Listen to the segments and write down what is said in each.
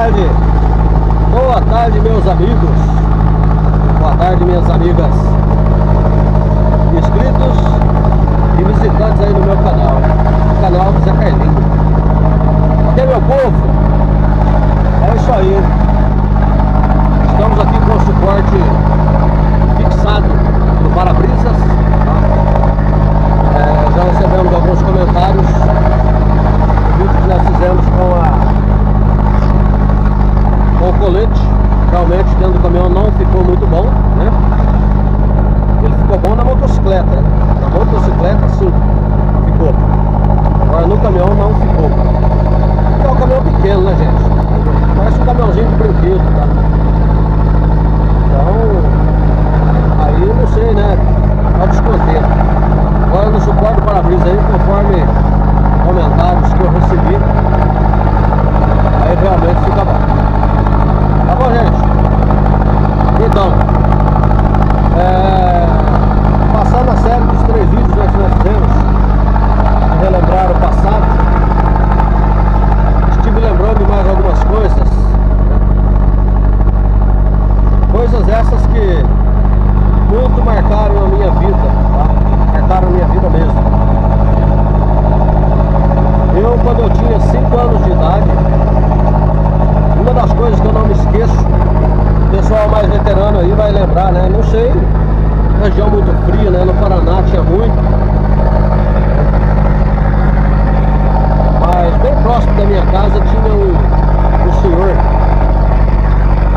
tarde. Boa tarde, meus amigos. Boa tarde, minhas amigas. Inscritos e visitantes aí no meu canal. O canal do Zé Carlinho. Ok, meu povo? É isso aí. Estamos aqui com o suporte fixado no para-brisas. Tá? É, já recebemos alguns comentários do vídeo que nós fizemos com a com o colete. Realmente dentro do caminhão não ficou muito bom, né? Ele ficou bom na motocicleta, né? Na motocicleta sim, ficou. Agora no caminhão não ficou. É um caminhão pequeno, né gente? Parece um caminhãozinho de brinquedo, tá? Então, aí não sei, né? Tá descontento. Agora no suporte do para-brisa aí, conforme comentários que eu recebi, aí realmente fica bom. Tá bom, gente? Então, é, passando a série dos três vídeos que nós fizemos, relembrar o passado, estive lembrando de mais algumas coisas. Né? Coisas essas que muito marcaram a minha vida, tá? Marcaram a minha vida mesmo. Eu, quando eu tinha 5 anos de idade, uma das coisas que eu não me esqueço, o pessoal mais veterano aí vai lembrar, né? Não sei, região muito fria, né? No Paraná tinha muito. Mas bem próximo da minha casa tinha um, um senhor.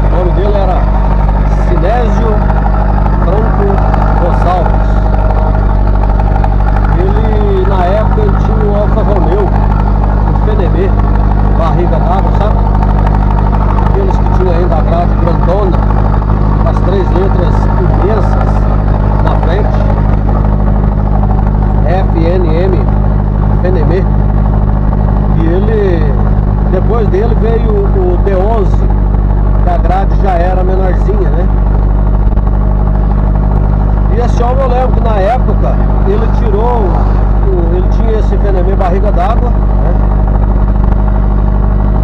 O nome dele era Sinésio Franco Gonçalves. Ele, na época, ele tinha um Alfa Romeo, um Fenemê, barriga d'água, sabe? Aqueles que tinham ainda a grade grandona, as três letras imensas na frente. FNM, Fenemê. E ele, depois dele veio o D11, que a grade já era menorzinha, né? E esse homem eu lembro que na época ele tirou, ele tinha esse Fenemê barriga d'água, né?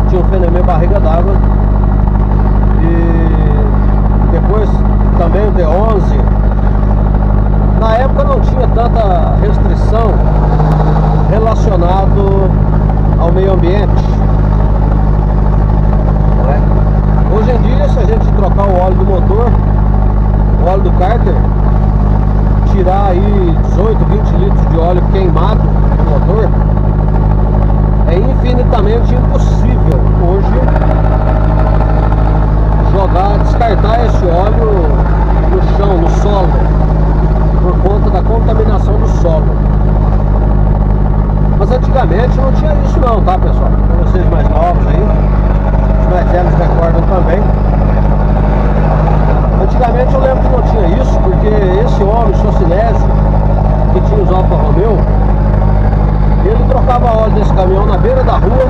Tinha o Fenemê barriga d'água. E depois também o D11. Na época não tinha tanta restrição relacionado ao meio ambiente. É? Hoje em dia, se a gente trocar o óleo do motor, o óleo do cárter, tirar aí 18, 20 litros de óleo queimado do motor, é infinitamente impossível hoje jogar, descartar esse óleo no chão, no solo, por conta da contaminação do solo. Mas antigamente não tinha isso não, tá pessoal? Para vocês mais novos aí, os mais velhos recordam também. Antigamente eu lembro que não tinha isso, porque esse homem, Socinésio, que tinha os Alfa Romeo, ele desse caminhão na beira da rua,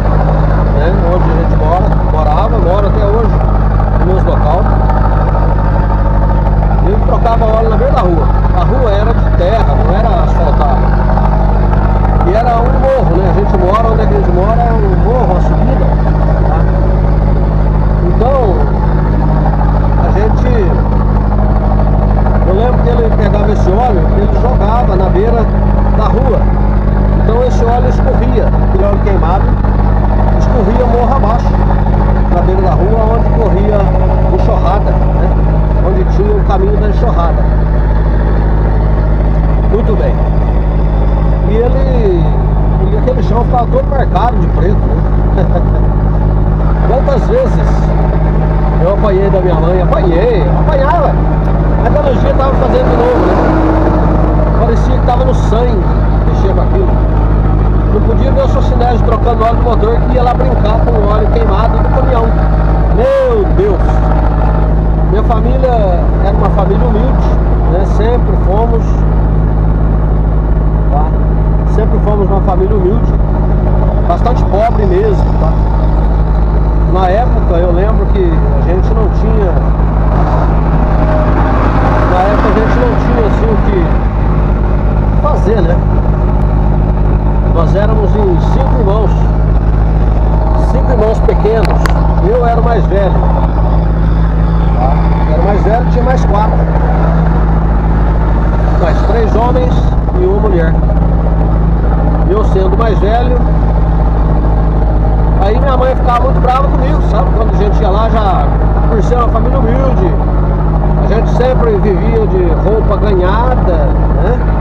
né, onde a gente mora, morava, mora até hoje, no mesmo local. Ele trocava óleo na beira da rua. A rua era de terra, não era asfaltada. E era um morro, né? A gente mora, é um morro, uma subida. Tá? Então, a gente. Eu lembro que ele pegava esse óleo, ele jogava na beira da rua. Então esse óleo escorria, aquele óleo queimado, escorria morro abaixo, na beira da rua, onde corria enxurrada, né? Onde tinha o caminho da enxurrada. Muito bem. E ele, e aquele chão ficava todo marcado de preto, né? Quantas vezes eu apanhei da minha mãe, apanhei, apanhava. Aquela dia tava fazendo de novo, né? Parecia que tava no sangue mexer com aquilo. Não podia ver o Socinésio trocando óleo do motor que ia lá brincar com o óleo queimado do caminhão. Meu Deus! Minha família era uma família humilde, né? Sempre fomos. Tá? Sempre fomos uma família humilde. Bastante pobre mesmo, tá? Na época eu lembro que a gente não tinha. Na época a gente não tinha assim o que fazer, né? Nós éramos em cinco irmãos. Cinco irmãos pequenos. Eu era o mais velho. Tá? Era o mais velho, tinha mais quatro. Mais três homens e uma mulher. Eu sendo mais velho, aí minha mãe ficava muito brava comigo, sabe? Quando a gente ia lá já, por ser uma família humilde, a gente sempre vivia de roupa ganhada, né?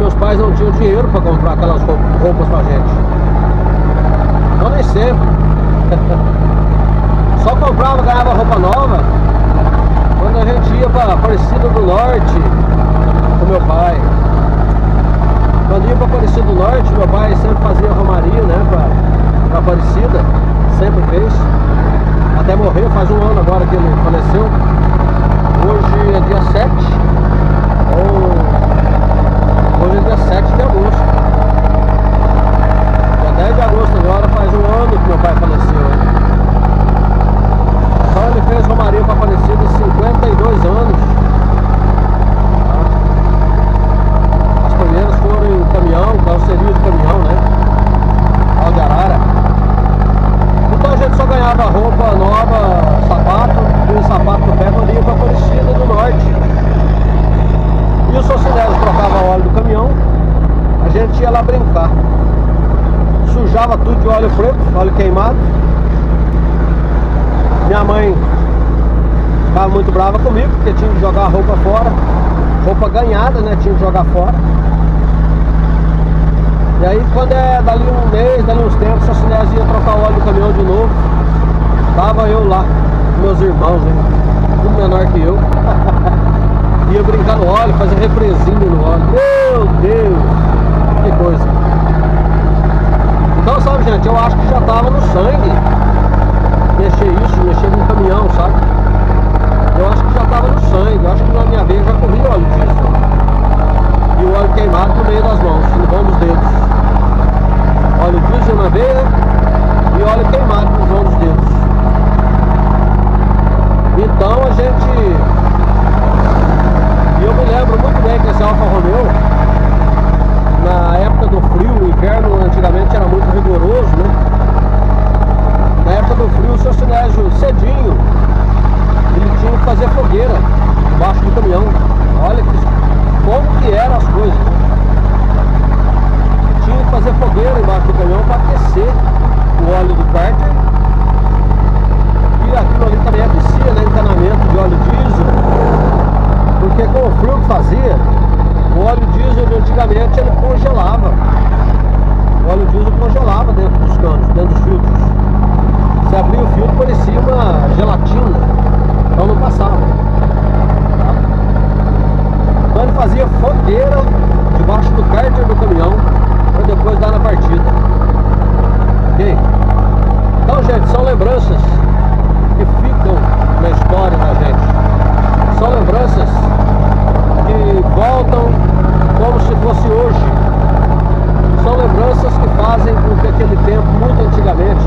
Meus pais não tinham dinheiro para comprar aquelas roupas pra gente. Não nem sempre. Só comprava, ganhava roupa nova quando a gente ia para Aparecida do Norte com meu pai. Quando ia para Aparecida do Norte, meu pai sempre fazia romaria, né, para Aparecida, sempre fez. Até morrer, faz um ano agora que ele faleceu. Hoje é dia 7, ou hoje é dia 7 de agosto. Dia 10 de agosto agora faz um ano que meu pai faleceu. Né? Então ele fez Romaria para Aparecida 52 anos. As primeiras foram em caminhão, carroceria de caminhão, né? Algarara. Então a gente só ganhava roupa nova, sapato, e um sapato do pé quando ia para Aparecida do Norte. E o Socinésio trocava óleo do caminhão, a gente ia lá brincar. Sujava tudo de óleo preto, óleo queimado. Minha mãe ficava muito brava comigo, porque tinha que jogar a roupa fora. Roupa ganhada, né? Tinha que jogar fora. E aí quando é dali um mês, dali uns tempos, a Sinésio ia trocar o óleo do caminhão de novo. Tava eu lá, meus irmãos, hein? Tudo menor que eu. ia brincar no óleo, fazer represinho no óleo. Meu Deus! Que coisa. Então sabe gente, eu acho que já tava no sangue mexer isso, mexer no caminhão, sabe? Eu acho que já tava no sangue, eu acho que na minha veia já corria óleo diesel. E o óleo queimado no meio das mãos, no vão dos dedos. Óleo diesel na veia e óleo queimado no vão dos dedos. Então a gente. E eu me lembro muito bem que esse Alfa Romeo, na época do frio, o inverno antigamente era muito rigoroso, né? Na época do frio, o seu Sinésio cedinho, ele tinha que fazer fogueira embaixo do caminhão. Olha que, como que eram as coisas. Tinha que fazer fogueira embaixo do caminhão para aquecer o óleo do cárter. E aquilo ali também aquecia, né? Encanamento de óleo diesel. Porque com o frio que fazia, o óleo diesel de antigamente ele congelava. O óleo diesel congelava dentro dos canos, dentro dos filtros. Você abria o filtro parecia uma gelatina. Então não passava. Tá? Então ele fazia fogueira debaixo do cárter do caminhão para depois dar na partida. Ok? Então gente, são lembranças que ficam na história da gente. São lembranças que voltam como se fosse hoje. São lembranças que fazem com que aquele tempo, muito antigamente,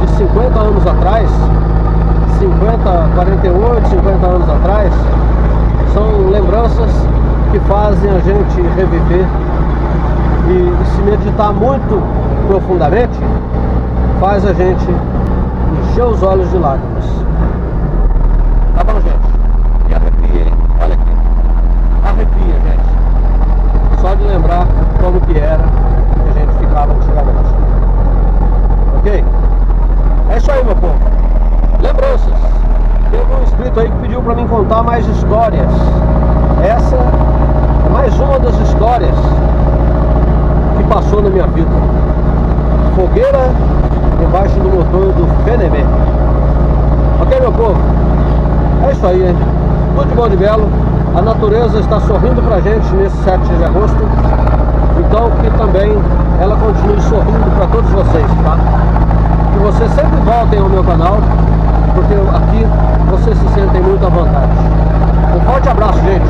de 50 anos atrás, 50, 48, 50 anos atrás, são lembranças que fazem a gente reviver e, se meditar muito profundamente, faz a gente encher os olhos de lágrimas. Tá bom, gente? E arrepia, hein? Olha aqui. Arrepia. Só de lembrar como que era que a gente ficava antigamente. Ok? É isso aí, meu povo. Lembranças. Teve um inscrito aí que pediu para mim contar mais histórias. Essa é mais uma das histórias que passou na minha vida. Fogueira debaixo do motor do Fenemé. Ok, meu povo? É isso aí, hein? Tudo de bom de belo. A natureza está sorrindo pra gente nesse 7 de agosto. Então que também ela continue sorrindo para todos vocês, tá? Que vocês sempre voltem ao meu canal, porque aqui vocês se sentem muito à vontade. Um forte abraço, gente.